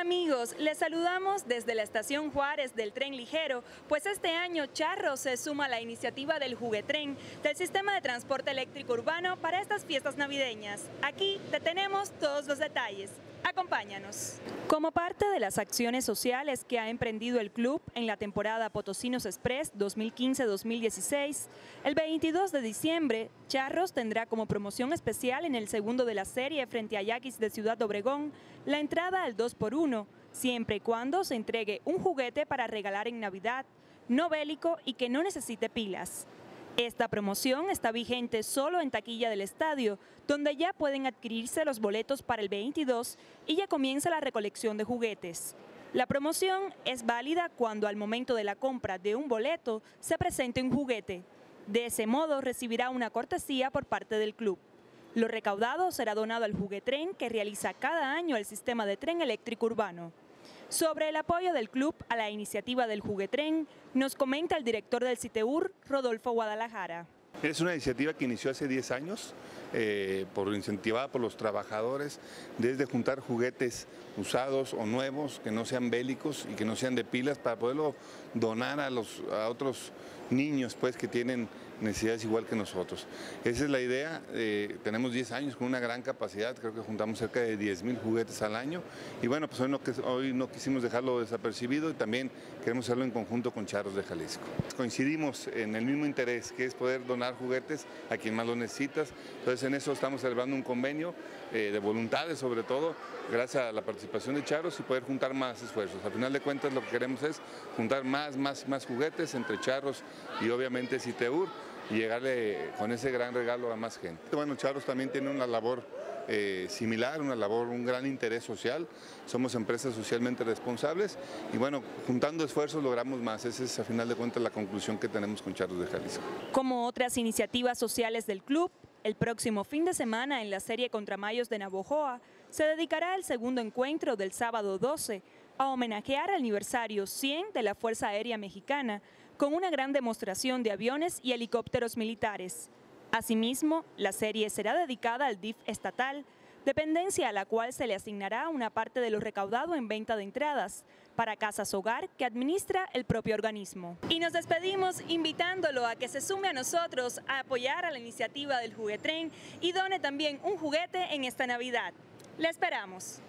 Amigos, les saludamos desde la estación Juárez del tren ligero, pues este año Charro se suma a la iniciativa del juguetren del sistema de transporte eléctrico urbano para estas fiestas navideñas. Aquí te tenemos todos los detalles. Acompáñanos. Como parte de las acciones sociales que ha emprendido el club en la temporada Potosinos Express 2015-2016, el 22 de diciembre, Charros tendrá como promoción especial en el segundo de la serie frente a Yaquis de Ciudad Obregón la entrada al 2x1, siempre y cuando se entregue un juguete para regalar en Navidad, no bélico y que no necesite pilas. Esta promoción está vigente solo en taquilla del estadio, donde ya pueden adquirirse los boletos para el 22 y ya comienza la recolección de juguetes. La promoción es válida cuando al momento de la compra de un boleto se presente un juguete. De ese modo recibirá una cortesía por parte del club. Lo recaudado será donado al juguetren que realiza cada año el sistema de tren eléctrico urbano. Sobre el apoyo del club a la iniciativa del juguetren, nos comenta el director del CITEUR, Rodolfo Guadalajara. Es una iniciativa que inició hace 10 años, eh, por, incentivada por los trabajadores, desde juntar juguetes usados o nuevos, que no sean bélicos y que no sean de pilas, para poderlo donar a, los, a otros niños pues, que tienen necesidades igual que nosotros. Esa es la idea, eh, tenemos 10 años con una gran capacidad, creo que juntamos cerca de 10 mil juguetes al año y bueno, pues hoy no, quisimos dejarlo desapercibido y también queremos hacerlo en conjunto con Charros de Jalisco. Coincidimos en el mismo interés, que es poder donar juguetes a quien más lo necesitas, entonces en eso estamos celebrando un convenio eh, de voluntades sobre todo, gracias a la participación de Charros y poder juntar más esfuerzos. Al final de cuentas lo que queremos es juntar más, más, más juguetes entre Charros y obviamente Citeur y llegarle con ese gran regalo a más gente. Bueno, Charros también tiene una labor eh, similar, una labor, un gran interés social. Somos empresas socialmente responsables y bueno, juntando esfuerzos logramos más. Esa es a final de cuentas la conclusión que tenemos con Charros de Jalisco. Como otras iniciativas sociales del club, el próximo fin de semana en la serie Contramayos de Navojoa se dedicará el segundo encuentro del sábado 12 a homenajear al aniversario 100 de la Fuerza Aérea Mexicana con una gran demostración de aviones y helicópteros militares. Asimismo, la serie será dedicada al DIF estatal, dependencia a la cual se le asignará una parte de lo recaudado en venta de entradas para casas hogar que administra el propio organismo. Y nos despedimos invitándolo a que se sume a nosotros a apoyar a la iniciativa del juguetren y done también un juguete en esta Navidad. Le esperamos.